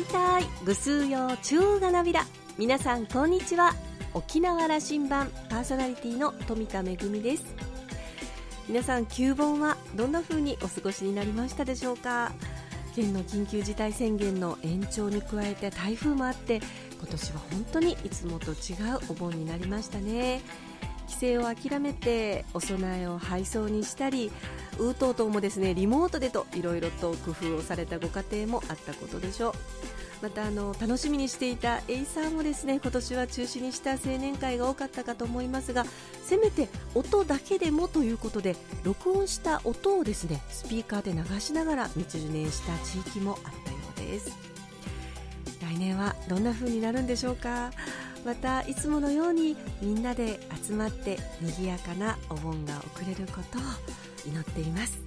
いたいぐすうようちゅうがなびら。皆さんこんにちは。沖縄羅針盤パーソナリティの富田恵です。皆さん旧盆はどんな風にお過ごしになりましたでしょうか？県の緊急事態宣言の延長に加えて台風もあって今年は本当にいつもと違うお盆になりましたね。帰省を諦めてお供えを配送にしたりうとうとうもですねリモートでといろいろと工夫をされたご家庭もあったことでしょう。またあの楽しみにしていたエイサーもですね今年は中止にした青年会が多かったかと思いますがせめて音だけでもということで録音した音をですねスピーカーで流しながら道年した地域もあったようです。来年はどんな風になるんでしょうか？またいつものようにみんなで集まって賑やかなお盆が送れることを祈っています。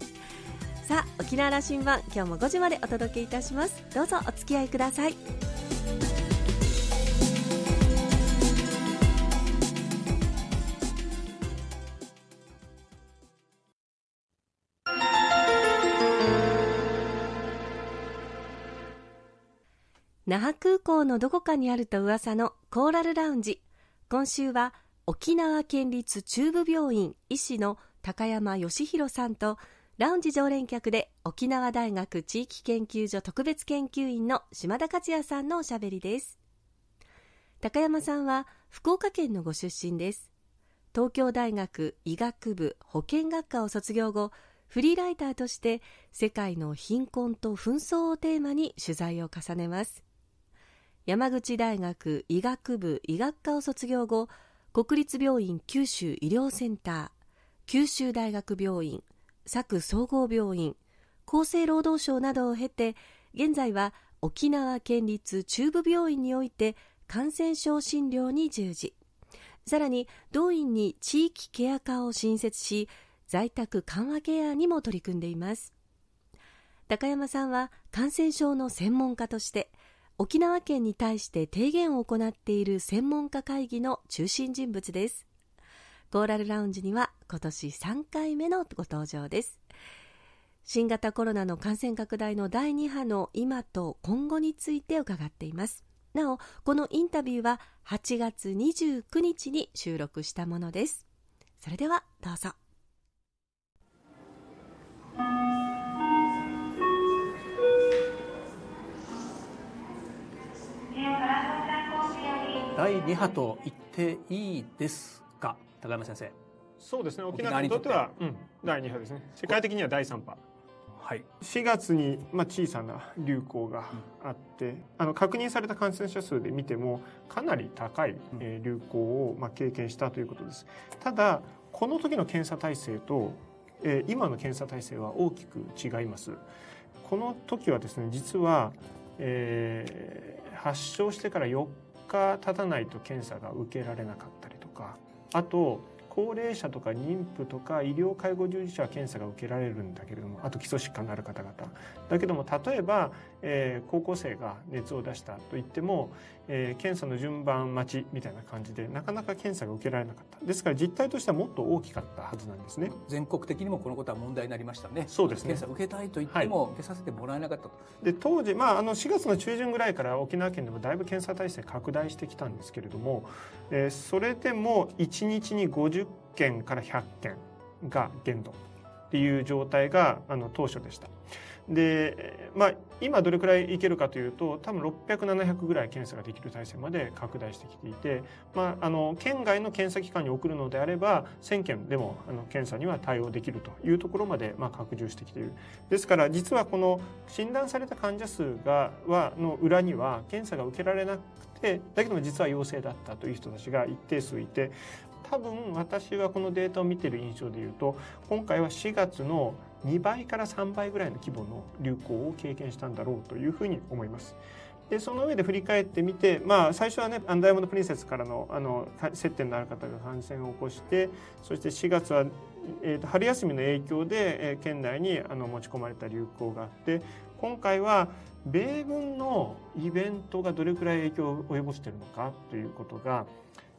さあ沖縄羅針盤今日も5時までお届けいたします。どうぞお付き合いください。那覇空港のどこかにあると噂のコーラルラウンジ。今週は沖縄県立中部病院医師の高山義弘さんとラウンジ常連客で沖縄大学地域研究所特別研究員の島田克也さんのおしゃべりです。高山さんは福岡県のご出身です。東京大学医学部保健学科を卒業後フリーライターとして世界の貧困と紛争をテーマに取材を重ねます。山口大学医学部医学科を卒業後国立病院九州医療センター九州大学病院佐久総合病院厚生労働省などを経て現在は沖縄県立中部病院において感染症診療に従事。さらに同院に地域ケア科を新設し在宅緩和ケアにも取り組んでいます。高山さんは感染症の専門家として沖縄県に対して提言を行っている専門家会議の中心人物です。コーラルラウンジには今年3回目のご登場です。新型コロナの感染拡大の第2波の今と今後について伺っています。なおこのインタビューは8月29日に収録したものです。それではどうぞ。第2波と言っていいですか？高山先生。そうですね。沖縄にとって。は、うん、第2波ですね。世界的には第3波。はい、4月に、まあ、小さな流行があって、うん、あの確認された感染者数で見てもかなり高い、えー、流行を、まあ、経験したということです。ただこの時の検査体制と、えー、今の検査体制は大きく違います。この時はですね実は、えー、発症してから4日経たないと検査が受けられなかったりとかあと高齢者とか妊婦とか医療介護従事者は検査が受けられるんだけれどもあと基礎疾患のある方々。だけども例えば、えー、高校生が熱を出したといっても、えー、検査の順番待ちみたいな感じでなかなか検査が受けられなかった。ですから実態としてはもっと大きかったはずなんですね。全国的にもこのことは問題になりましたね。そうですね。検査受けたいと言っても、受けさせてもらえなかったと。で当時、まあ、あの4月の中旬ぐらいから沖縄県でもだいぶ検査体制拡大してきたんですけれども、えー、それでも1日に50件から100件が限度っていう状態があの当初でした。で、まあ、今どれくらいいけるかというと多分600700ぐらい検査ができる体制まで拡大してきていて、まあ、あの県外の検査機関に送るのであれば1000件でもあの検査には対応できるというところまで、まあ、拡充してきている。ですから実はこの診断された患者数がはの裏には検査が受けられなくてだけども実は陽性だったという人たちが一定数いて多分私はこのデータを見てる印象でいうと今回は4月の2倍から3倍ぐらいの規模の流行を経験したんだろうというふうに思います。でその上で振り返ってみて、まあ、最初はねダイヤモンド・プリンセスからのあの接点のある方が感染を起こしてそして4月は、えーと、春休みの影響で、えー、県内にあの持ち込まれた流行があって今回は米軍のイベントがどれくらい影響を及ぼしているのかということが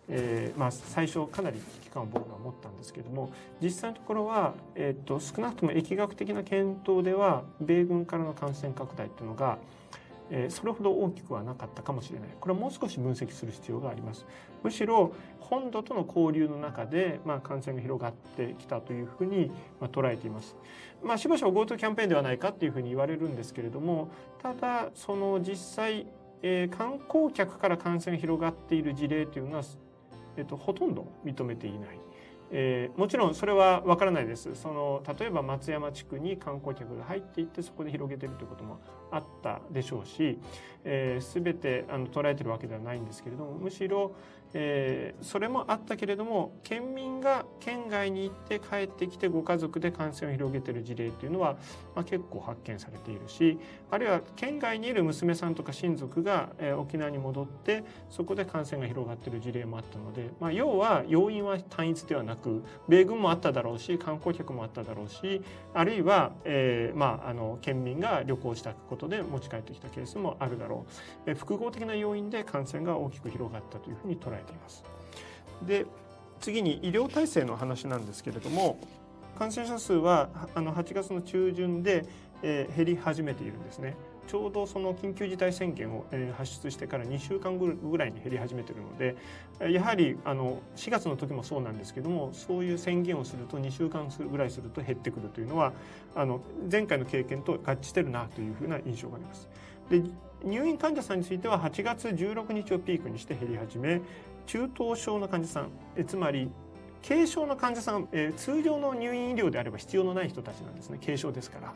えーまあ、最初かなり危機感を僕は持ったんですけども実際のところは、えーと、少なくとも疫学的な検討では米軍からの感染拡大っていうのが、えー、それほど大きくはなかったかもしれない。これはもう少し分析する必要があります。むしろ本土との交流の中で、まあ、感染が広がってきたというふうに、まあ、捉えています。まあしばしば GoTo キャンペーンではないかっていうふうに言われるんですけれどもただその実際、えー、観光客から感染が広がっている事例というのは、えっとほとんど認めていない。えー、もちろんそれはわからないです。その例えば松山地区に観光客が入っていってそこで広げてるということもあったでしょうし、えー、全てあの捉えてるわけではないんですけれどもむしろ、えー、それもあったけれども県民が県外に行って帰ってきてご家族で感染を広げてる事例というのは、まあ、結構発見されているしあるいは県外にいる娘さんとか親族が、えー、沖縄に戻ってそこで感染が広がってる事例もあったので、まあ、要は要因は単一ではなく米軍もあっただろうし観光客もあっただろうしあるいは、えーまあ、あの県民が旅行したことで持ち帰ってきたケースもあるだろう、えー、複合的な要因で感染が大きく広がったというふうに捉えています。で次に医療体制の話なんですけれども感染者数はあの8月の中旬で、えー、減り始めているんですね。ちょうどその緊急事態宣言を発出してから2週間ぐらいに減り始めているのでやはりあの4月の時もそうなんですけどもそういう宣言をすると2週間ぐらいすると減ってくるというのはあの前回の経験と合致してるなというふうな印象があります。で入院患者さんについては8月16日をピークにして減り始め中等症の患者さんえつまり軽症の患者さん、えー、通常の入院医療であれば必要のない人たちなんですね軽症ですから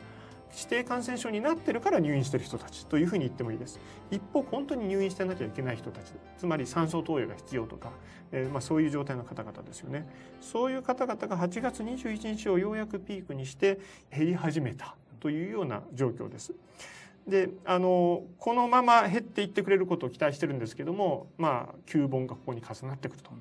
指定感染症になってるから入院してる人たちというふうに言ってもいいです。一方本当に入院してなきゃいけない人たちつまり酸素投与が必要とか、えー、まあ、そういう状態の方々ですよね。そういう方々が8月21日をようやくピークにして減り始めたというような状況です。であのこのまま減っていってくれることを期待してるんですけどもまあ旧盆がここに重なってくると。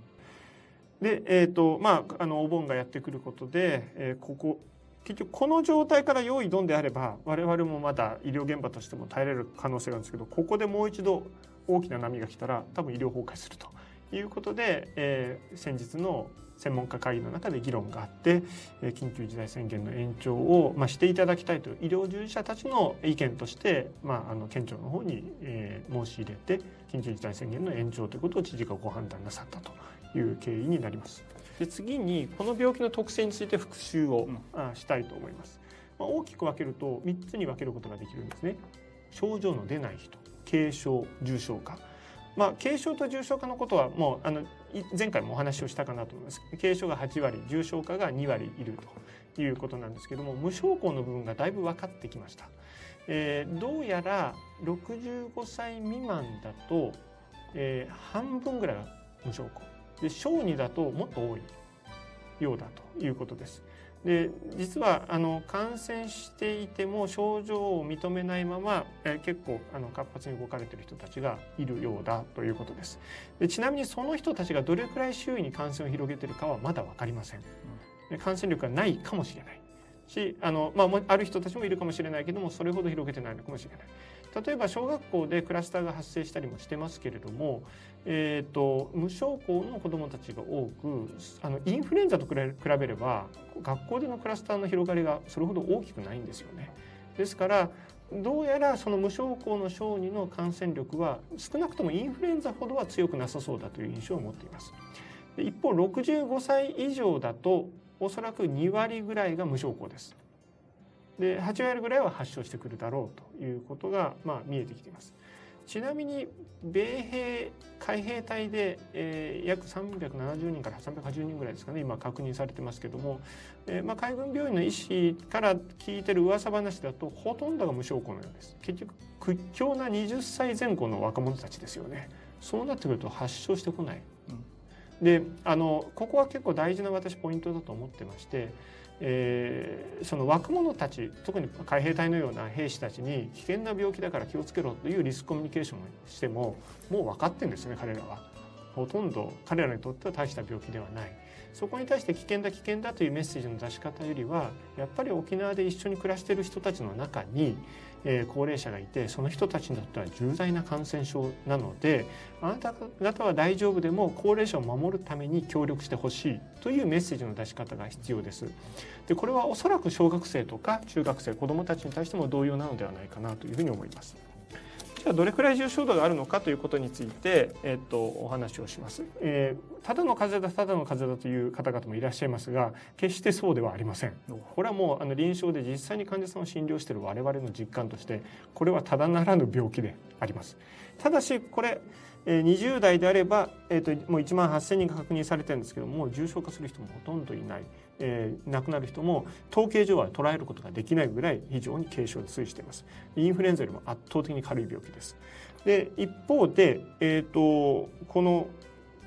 で、えーとまあ、あのお盆がやってくることで、えー、ここ結局この状態から用意どんであれば我々もまだ医療現場としても耐えられる可能性があるんですけどここでもう一度大きな波が来たら多分医療崩壊するということで、えー、先日の専門家会議の中で議論があって、えー、緊急事態宣言の延長を、まあ、していただきたいという医療従事者たちの意見として、まあ、あの県庁の方に、えー、申し入れて緊急事態宣言の延長ということを知事がご判断なさったという経緯になります。で次にこの病気の特性について復習を、うん、したいと思います。まあ、大きく分けると3つに分けることができるんですね。症状の出ない人、軽症、重症化。まあ、軽症と重症化のことはもうあの前回もお話をしたかなと思います軽症が8割重症化が2割いるということなんですけども無症候の部分がだいぶ分かってきました、えー、どうやら65歳未満だと、えー、半分ぐらいが無症候で小児だともっと多いようだということです。で実はあの感染していても症状を認めないまま、え結構あの活発に動かれている人たちがいるようだということです。でちなみにその人たちがどれくらい周囲に感染を広げているかはまだ分かりません。感染力がないかもしれない。しあの、まあ、ある人たちもいるかもしれないけどもそれほど広げてないのかもしれない例えば小学校でクラスターが発生したりもしてますけれども、えーと、無症候の子どもたちが多くあのインフルエンザと比べれば学校でのクラスターの広がりがそれほど大きくないんですよね。ですからどうやらその無症候の小児の感染力は少なくともインフルエンザほどは強くなさそうだという印象を持っています。一方65歳以上だとおそらく2割ぐらいが無症候です。で8割ぐらいは発症してくるだろうということが、まあ、見えてきています。ちなみに米兵海兵隊で、えー、約370人から380人ぐらいですかね今確認されてますけども、えーまあ、海軍病院の医師から聞いてる噂話だとほとんどが無症候のようです。結局屈強な20歳前後の若者たちですよね。そうなってくると発症してこない、うん、であのここは結構大事な私ポイントだと思ってましてえー、その若者たち特に海兵隊のような兵士たちに危険な病気だから気をつけろというリスクコミュニケーションをしてももう分かってるんですね彼らは。ほとんど彼らにとっては大した病気ではない。そこに対して危険だ危険だというメッセージの出し方よりはやっぱり沖縄で一緒に暮らしている人たちの中にえー、高齢者がいてその人たちにとっては重大な感染症なのであなた方は大丈夫でも高齢者を守るために協力してほしいというメッセージの出し方が必要です。でこれはおそらく小学生とか中学生子どもたちに対しても同様なのではないかなというふうに思います。じゃどれくらい重症度があるのかということについて、えっと、お話をします、えー、ただの風邪だただの風邪だという方々もいらっしゃいますが決してそうではありません。これはもうあの臨床で実際に患者さんを診療している我々の実感としてこれはただならぬ病気であります。ただしこれ20代であれば、えーと、もう1万8,000人が確認されてるんですけども重症化する人もほとんどいない、えー、亡くなる人も統計上は捉えることができないぐらい非常に軽症で推移しています。インフルエンザよりも圧倒的に軽い病気です。で一方で、えーと、この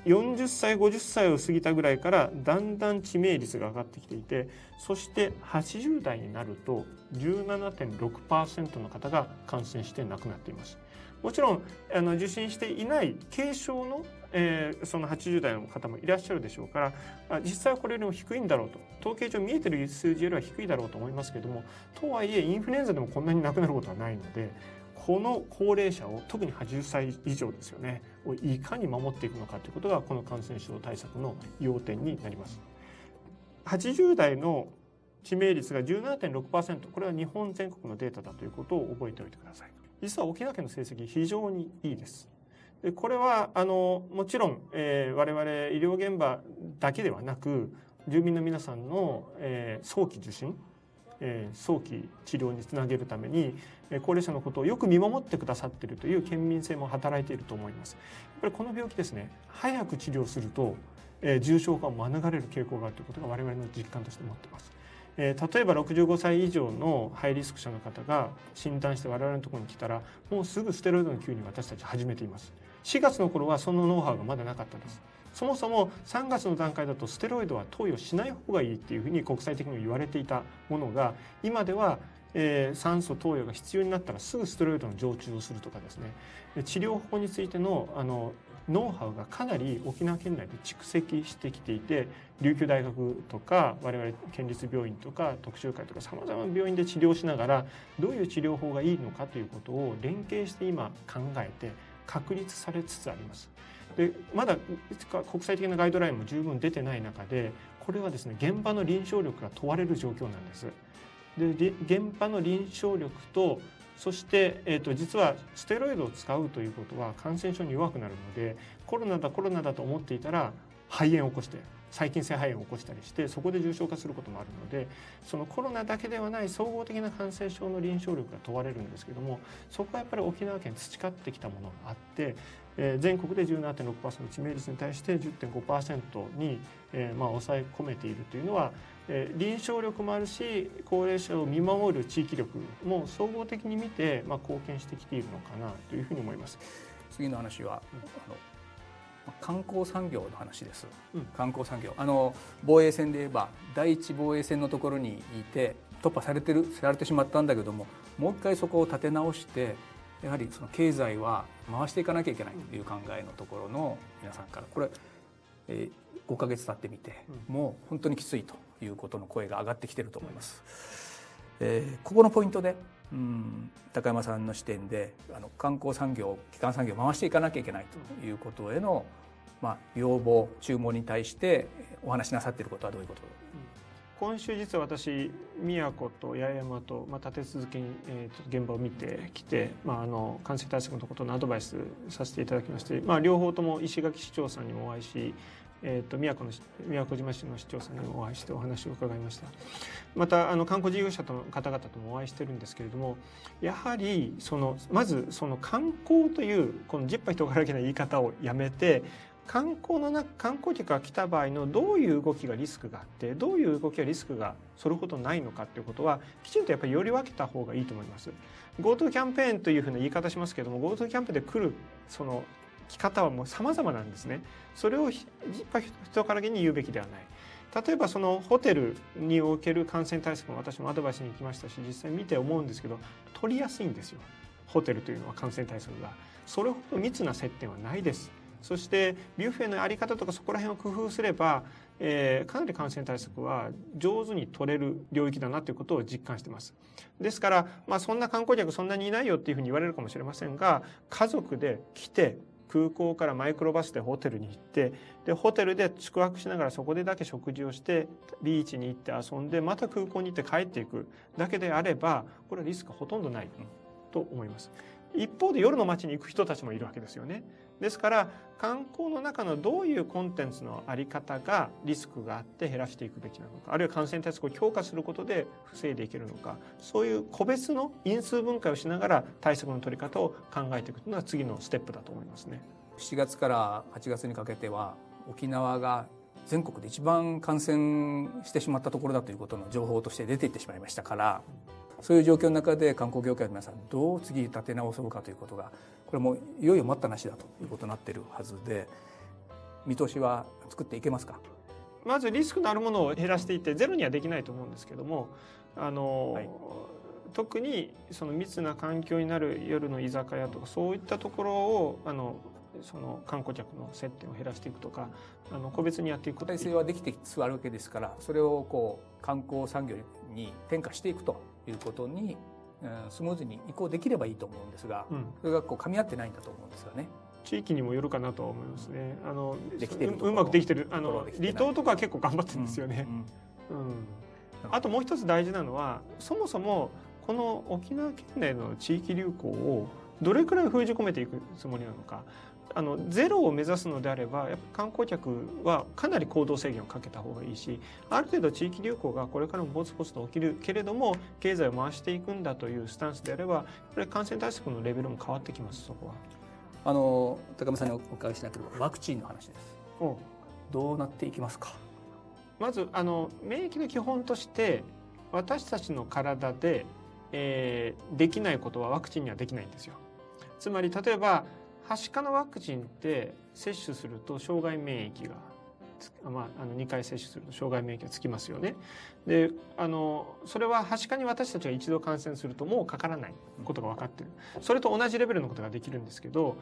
40歳50歳を過ぎたぐらいからだんだん致命率が上がってきていてそして80代になると17.6%の方が感染して亡くなっています。もちろんあの受診していない軽症の、えー、その80代の方もいらっしゃるでしょうから実際はこれよりも低いんだろうと統計上見えてる数字よりは低いだろうと思いますけどもとはいえインフルエンザでもこんなに亡くなることはないのでこの高齢者を特に80歳以上ですよねをいかに守っていくのかということがこの感染症対策の要点になります。80代の致命率が17.6%これは日本全国のデータだということを覚えておいてください。実は沖縄県の成績非常にいいです。でこれはあのもちろん、えー、我々医療現場だけではなく住民の皆さんの、えー、早期受診、えー、早期治療につなげるために、えー、高齢者のことをよく見守ってくださっているという県民性も働いていると思います。やっぱりこの病気ですね早く治療すると、えー、重症化を免れる傾向があるということが我々の実感として持ってます。えー、例えば65歳以上のハイリスク者の方が診断して我々のところに来たらもうすぐステロイドの吸入私たち始めています4月の頃はそのノウハウがまだなかったです。そもそも3月の段階だとステロイドは投与しない方がいいっていうふうに国際的にも言われていたものが今ではえー、酸素投与が必要になったらすぐステロイドの常駐をするとかですね。治療法についてのあのノウハウがかなり沖縄県内で蓄積してきていて琉球大学とか我々県立病院とか特集会とかさまざまな病院で治療しながらどういう治療法がいいのかということを連携して今考えて確立されつつあります。でまだ国際的なガイドラインも十分出てない中でこれはですね現場の臨床力が問われる状況なんです。で現場の臨床力とそして、えーと、実はステロイドを使うということは感染症に弱くなるのでコロナだコロナだと思っていたら肺炎を起こして細菌性肺炎を起こしたりしてそこで重症化することもあるのでそのコロナだけではない総合的な感染症の臨床力が問われるんですけどもそこはやっぱり沖縄県培ってきたものがあって、えー、全国で17.6%致命率に対して10.5%に、えー、まあ抑え込めているというのはえ臨床力もあるし高齢者を見守る地域力も総合的に見て、まあ、貢献してきているのかなというふうに思います。次の話は、うん、あの観光産業の話です、うん、観光産業。あの防衛戦で言えば第一防衛線のところにいて突破されてるされてしまったんだけどももう一回そこを立て直してやはりその経済は回していかなきゃいけないという考えのところの皆さんからこれ、えー、5か月経ってみて、もう本当にきついということの声が上がってきてると思います。えー、ここのポイントで、うん、高山さんの視点であの観光産業基幹産業を回していかなきゃいけないということへの、まあ、要望注文に対してお話しなさっていることはどういうこと？今週実は私宮古と八重山と、まあ、立て続けに、えー、と現場を見てきて、まあ、あの感染対策のことのアドバイスさせていただきまして、まあ、両方とも石垣市長さんにもお会いしえーと、宮古の宮古島市の市長さんにお会いしてお話を伺いましたまたあの観光事業者との方々ともお会いしてるんですけれどもやはりそのまずその観光というこの十杯人からけな言い方をやめて観光の中観光客が来た場合のどういう動きがリスクがあってどういう動きがリスクがそれほどないのかということはきちんとやっぱりより分けた方がいいと思います。GoTo キャンペーンというふうな言い方しますけども GoTo キャンペーンで来るその着方はもう様々なんですね。それを人からげに言うべきではない。例えばそのホテルにおける感染対策も私もアドバイスに行きましたし実際見て思うんですけど取りやすいんですよホテルというのは感染対策がそれほど密な接点はないですそしてビュッフェのあり方とかそこら辺を工夫すれば、えー、かなり感染対策は上手に取れる領域だなということを実感してますですから、まあ、そんな観光客そんなにいないよっていうふうに言われるかもしれませんが家族で来て空港からマイクロバスでホテルに行ってでホテルで宿泊しながらそこでだけ食事をしてビーチに行って遊んでまた空港に行って帰っていくだけであればこれはリスクほとんどないと思います。一方で夜の街に行く人たちもいるわけですよね。ですから観光の中のどういうコンテンツの在り方がリスクがあって減らしていくべきなのかあるいは感染対策を強化することで防いでいけるのかそういう個別の因数分解をしながら対策の取り方を考えていくというのが次のステップだと思いますね。7月から8月にかけては沖縄が全国で一番感染してしまったところだということの情報として出ていってしまいましたからそういう状況の中で観光業界の皆さんどう次立て直そうかということがこれもいよいよ待ったなしだということになっているはずで見通しは作っていけますか？まずリスクのあるものを減らしていってゼロにはできないと思うんですけどもあの、はい、特にその密な環境になる夜の居酒屋とかそういったところをあのその観光客の接点を減らしていくとかあの個別にやっていく体制はできてつつあるわけですからそれをこう観光産業に転嫁していくということに、うん、スムーズに移行できればいいと思うんですが、うん、それがこう噛み合ってないんだと思うんですがね。地域にもよるかなと思いますね。あのううまくできてる。あの離島とか結構頑張ってるんですよね。うん、うん、あともう一つ大事なのはそもそもこの沖縄県内の地域流行をどれくらい封じ込めていくつもりなのかあのゼロを目指すのであればやっぱ観光客はかなり行動制限をかけた方がいいしある程度地域流行がこれからもポツポツと起きるけれども経済を回していくんだというスタンスであればこれ感染対策のレベルも変わってきますそこは。あの高見さんにお伺いしなければワクチンの話です。どうなっていきますか？まずあの免疫の基本として私たちの体で、えー、できないことはワクチンにはできないんですよ。つまり例えばはしかのワクチンって接種すると障害免疫がまあ、あの2回接種すると障害免疫がつきますよね。であのそれははしかに私たちが一度感染するともうかからないことが分かってるそれと同じレベルのことができるんですけど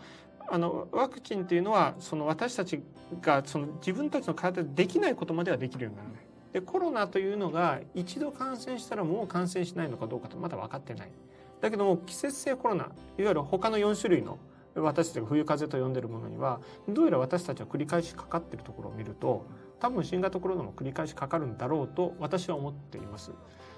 あのワクチンっていうのはその私たちがその自分たちの体でできないことまではできるようにならない。でコロナというのが一度感染したらもう感染しないのかどうかとまだ分かってない。だけども季節性コロナいわゆる他の4種類の私たちが冬風邪と呼んでるものにはどうやら私たちは繰り返しかかってるところを見ると多分新型コロナも繰り返しかかるんだろうと私は思っています。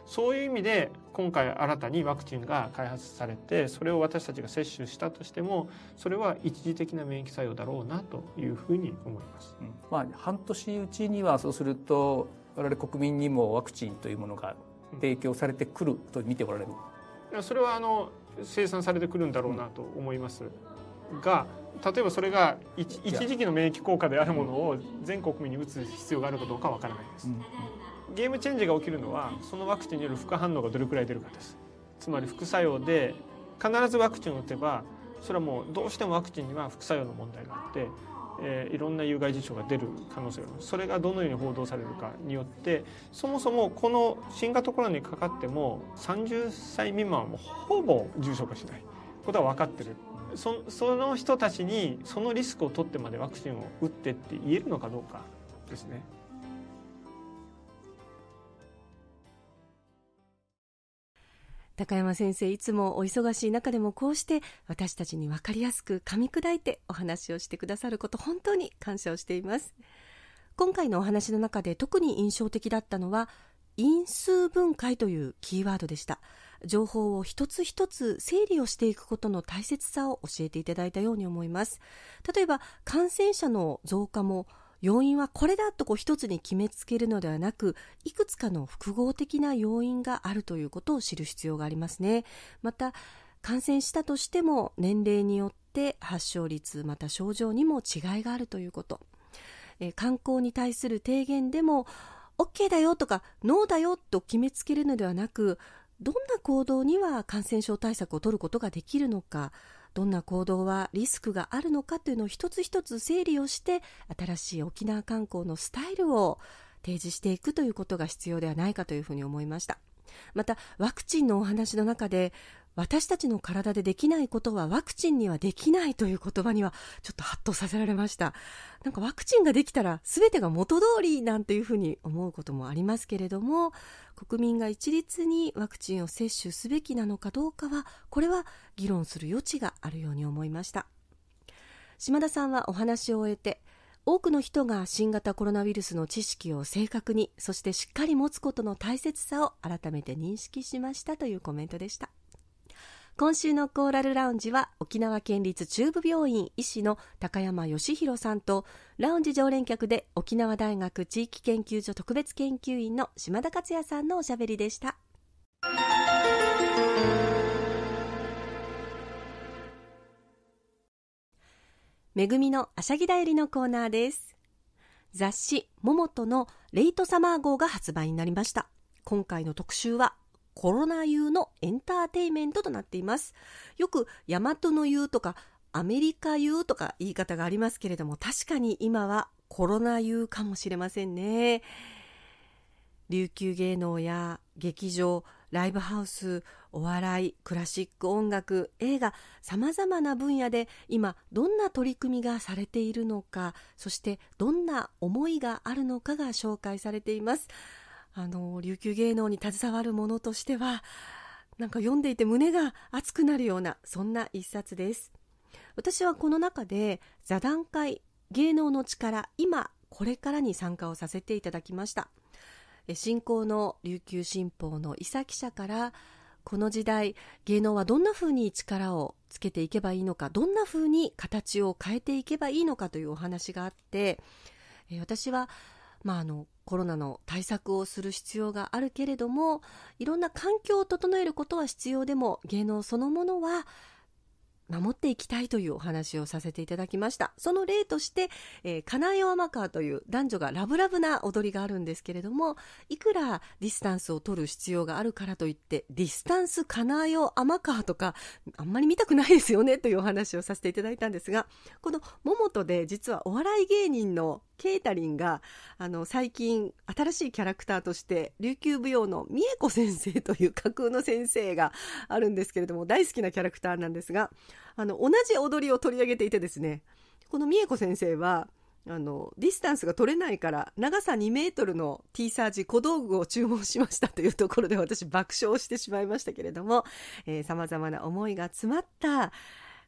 そういう意味で今回新たにワクチンが開発されてそれを私たちが接種したとしてもそれは一時的な免疫作用だろうなというふうに思います。うん、まあ、半年うちにはそうすると我々国民にもワクチンというものが提供されてくると見ておられる、うん、それはあの生産されてくるんだろうなと思います。が例えばそれが一時期の免疫効果であるものを全国民に打つ必要があるかどうかわからないです。ゲームチェンジが起きるのはそのワクチンによる副反応がどれくらい出るかです。つまり副作用で必ずワクチンを打てばそれはもうどうしてもワクチンには副作用の問題があって、えー、いろんな有害事象が出る可能性がある。それがどのように報道されるかによってそもそもこの新型コロナにかかっても30歳未満はほぼ重症化しない。ことは分かってるそその人たちにそのリスクを取ってまでワクチンを打ってって言えるのかどうかですね。高山先生いつもお忙しい中でもこうして私たちに分かりやすく噛み砕いてお話をしてくださること本当に感謝をしています今回のお話の中で特に印象的だったのは因数分解というキーワードでした情報を一つ一つ整理をしていくことの大切さを教えていただいたように思います。例えば感染者の増加も要因はこれだとこう一つに決めつけるのではなくいくつかの複合的な要因があるということを知る必要がありますね。また感染したとしても年齢によって発症率また症状にも違いがあるということ。え観光に対する提言でも OK だよとかノーだよと決めつけるのではなくどんな行動には感染症対策を取ることができるのかどんな行動はリスクがあるのかというのを一つ一つ整理をして新しい沖縄観光のスタイルを提示していくということが必要ではないかというふうに思いました。またワクチンのお話の中で私たちの体でできないことはワクチンにはできないという言葉にはちょっとハッとさせられました。なんかワクチンができたら全てが元通りなんていうふうに思うこともありますけれども国民が一律にワクチンを接種すべきなのかどうかはこれは議論する余地があるように思いました。島田さんはお話を終えて多くの人が新型コロナウイルスの知識を正確にそしてしっかり持つことの大切さを改めて認識しましたというコメントでした。今週のコーラルラウンジは沖縄県立中部病院医師の高山義弘さんとラウンジ常連客で沖縄大学地域研究所特別研究員の島田克也さんのおしゃべりでした。めぐみのあしゃぎだよりのコーナーです。雑誌「ももと」のレイトサマー号が発売になりました。今回の特集はコロナ用のエンターテイメントとなっています。よく大和の湯とかアメリカ湯とか言い方がありますけれども確かに今はコロナ湯かもしれませんね。琉球芸能や劇場ライブハウスお笑いクラシック音楽映画さまざまな分野で今どんな取り組みがされているのかそしてどんな思いがあるのかが紹介されています。あの琉球芸能に携わるものとしてはなんか読んでいて胸が熱くなるようなそんな一冊です。私はこの中で座談会芸能の力今これからに参加をさせていただきました。新興の琉球新報の伊佐記者からこの時代芸能はどんなふうに力をつけていけばいいのかどんなふうに形を変えていけばいいのかというお話があって私はまあ、あのコロナの対策をする必要があるけれどもいろんな環境を整えることは必要でも芸能そのものは守っていきたいというお話をさせていただきました。その例として、えー、カナヨアマカーという男女がラブラブな踊りがあるんですけれどもいくらディスタンスを取る必要があるからといってディスタンスカナヨアマカーとかあんまり見たくないですよねというお話をさせていただいたんですがこの「桃と」で実はお笑い芸人のケータリンがあの最近新しいキャラクターとして琉球舞踊の美恵子先生という架空の先生があるんですけれども大好きなキャラクターなんですがあの同じ踊りを取り上げていてですねこの美恵子先生はあのディスタンスが取れないから長さ2メートルの T サージ小道具を注文しましたというところで私爆笑してしまいましたけれどもさまざまな思いが詰まった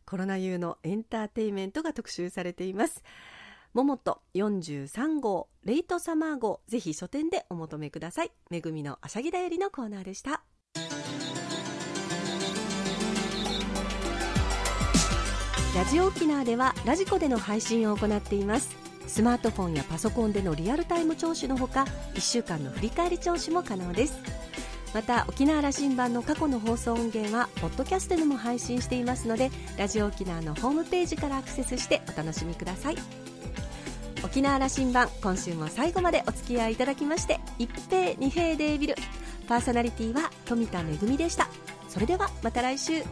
コロナ用のエンターテイメントが特集されています。桃と43号 Late Summer 号ぜひ書店でお求めくださいめぐみのあしゃぎだよりのコーナーでしたラジオ沖縄ではラジコでの配信を行っています。スマートフォンやパソコンでのリアルタイム聴取のほか1週間の振り返り聴取も可能です。また沖縄羅針盤の過去の放送音源はポッドキャストでも配信していますのでラジオ沖縄のホームページからアクセスしてお楽しみください。沖縄羅針盤今週も最後までお付き合いいただきまして一平二平デービル。パーソナリティは富田恵でした。それではまた来週。